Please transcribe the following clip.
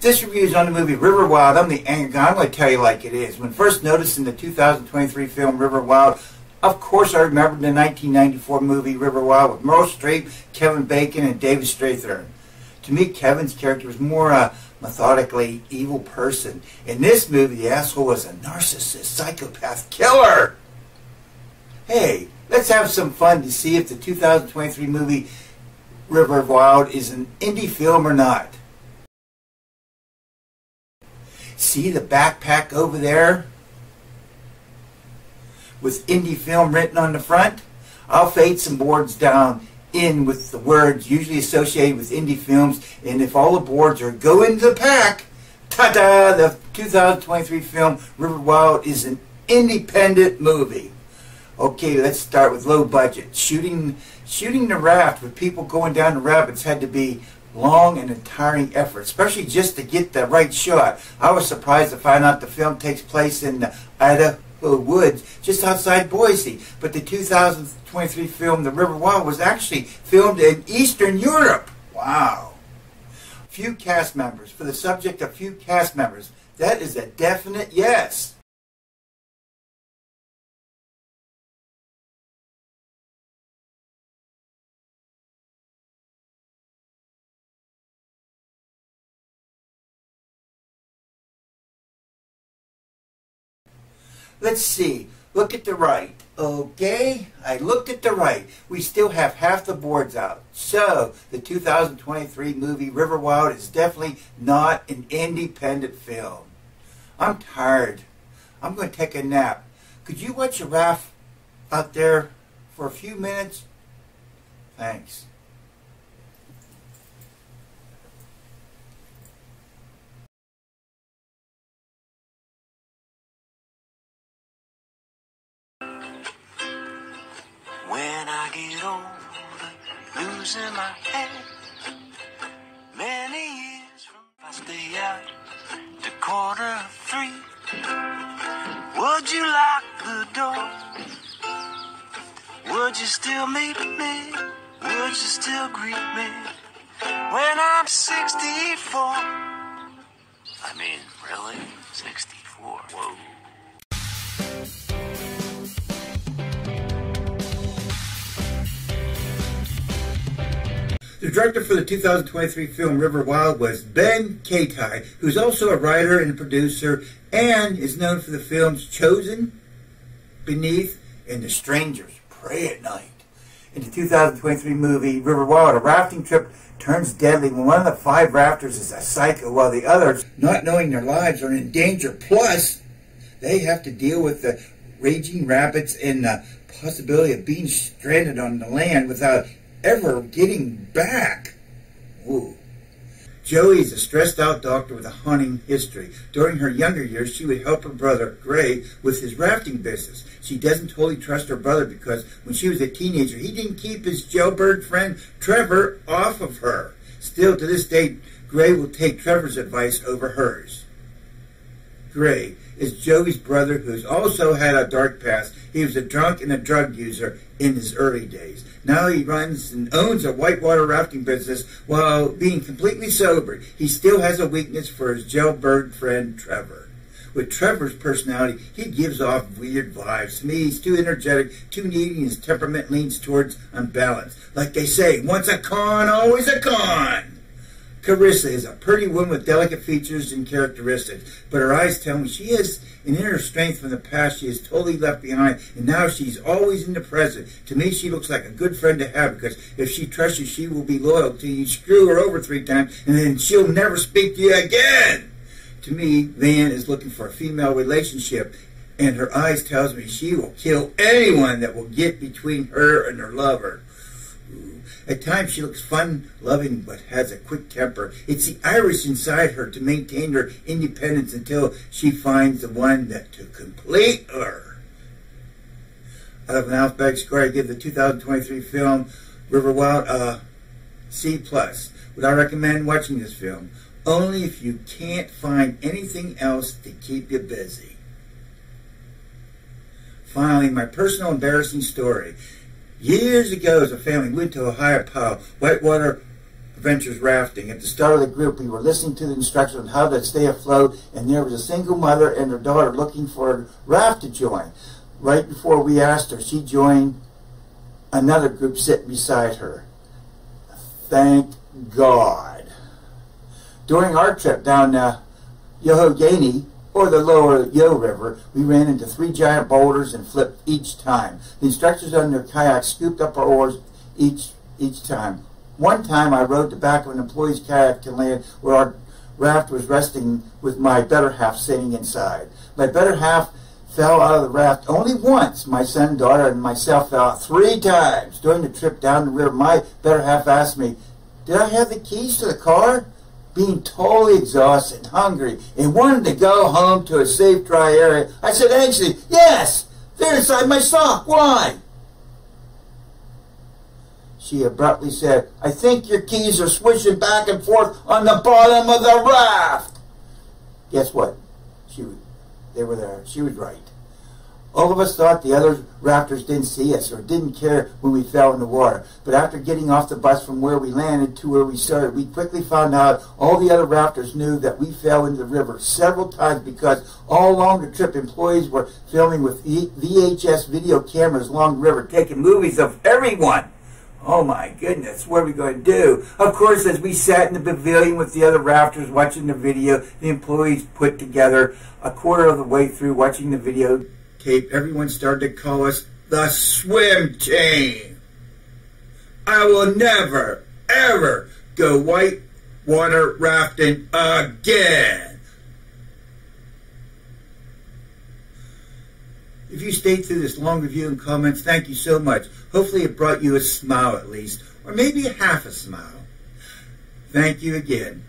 This review is on the movie River Wild. I'm the angry guy. I'm going to tell you like it is. When first noticing the 2023 film River Wild, of course I remembered the 1994 movie River Wild with Meryl Streep, Kevin Bacon, and David Strathairn. To me, Kevin's character was more a methodically evil person. In this movie, the asshole was a narcissist, psychopath, killer. Hey, let's have some fun to see if the 2023 movie River Wild is an indie film or not. See the backpack over there? With indie film written on the front? I'll fade some boards down in with the words usually associated with indie films, and if all the boards are go into the pack, ta-da! The 2023 film River Wild is an independent movie. Okay, let's start with low budget. Shooting shooting the raft with people going down the rapids had to be long and tiring effort, especially just to get the right shot. I was surprised to find out the film takes place in the Idaho woods just outside Boise, but the 2023 film The River Wild was actually filmed in Eastern Europe. Wow. Few cast members. For the subject of few cast members, that is a definite yes. Let's see. Look at the right. Okay, I looked at the right. We still have half the boards out. So, the 2023 movie River Wild is definitely not an independent film. I'm tired. I'm going to take a nap. Could you watch a raft out there for a few minutes? Thanks. I get older, losing my head. Many years from I stay out to quarter of three. Would you lock the door? Would you still meet me? Would you still greet me when I'm 64? I mean, really? 64? Whoa. The director for the 2023 film River Wild was Ben Ketai, who's also a writer and producer and is known for the films Chosen, Beneath, and The Strangers, Prey at Night. In the 2023 movie River Wild, a rafting trip turns deadly when one of the five rafters is a psycho while the others, not knowing their lives, are in danger. Plus, they have to deal with the raging rapids and the possibility of being stranded on the land without ever getting back. Ooh. Joey is a stressed out doctor with a haunting history. During her younger years, she would help her brother, Gray, with his rafting business. She doesn't totally trust her brother because when she was a teenager, he didn't keep his jailbird friend, Trevor, off of her. Still, to this day, Gray will take Trevor's advice over hers. Gray is Joey's brother who's also had a dark past. He was a drunk and a drug user in his early days. Now he runs and owns a whitewater rafting business while being completely sober. He still has a weakness for his jailbird friend Trevor. With Trevor's personality, he gives off weird vibes. To me, he's too energetic, too needy, and his temperament leans towards unbalance. Like they say, once a con, always a con. Carissa is a pretty woman with delicate features and characteristics, but her eyes tell me she has an inner strength from the past she has totally left behind, and now she's always in the present. To me, she looks like a good friend to have because if she trusts you, she will be loyal to you. Screw her over three times, and then she'll never speak to you again. To me, Van is looking for a female relationship, and her eyes tells me she will kill anyone that will get between her and her lover. At times she looks fun loving but has a quick temper. It's the Irish inside her to maintain her independence until she finds the one that to complete her. Out of an alphabetic score, I give the 2023 film River Wild a C plus. Would I recommend watching this film? Only if you can't find anything else to keep you busy. Finally, my personal embarrassing story. Years ago, as a family, we went to Ohiopyle, Whitewater Adventures Rafting. At the start of the group, we were listening to the instructions on how to stay afloat, and there was a single mother and her daughter looking for a raft to join. Right before we asked her, she joined another group sitting beside her. Thank God. During our trip down uh, Youghiogheny, or the lower Yo River, we ran into three giant boulders and flipped each time. The instructors on their kayaks scooped up our oars each each time. One time I rode the back of an employee's kayak to land where our raft was resting with my better half sitting inside. My better half fell out of the raft only once. My son, daughter, and myself fell out three times. During the trip down the river, my better half asked me, Did I have the keys to the car? Being totally exhausted, hungry, and wanted to go home to a safe, dry area, I said anxiously, Yes! They're inside my sock. Why? She abruptly said, I think your keys are swishing back and forth on the bottom of the raft. Guess what? She, they were there. She was right. All of us thought the other rafters didn't see us or didn't care when we fell in the water. But after getting off the bus from where we landed to where we started, we quickly found out all the other rafters knew that we fell into the river several times because all along the trip, employees were filming with VHS video cameras along the river, taking movies of everyone. Oh my goodness, what are we going to do? Of course, as we sat in the pavilion with the other rafters watching the video, the employees put together a quarter of the way through watching the video tape, everyone started to call us the swim team. I will never, ever go white water rafting again. If you stayed through this long review and comments, thank you so much. Hopefully it brought you a smile at least, or maybe half a smile. Thank you again.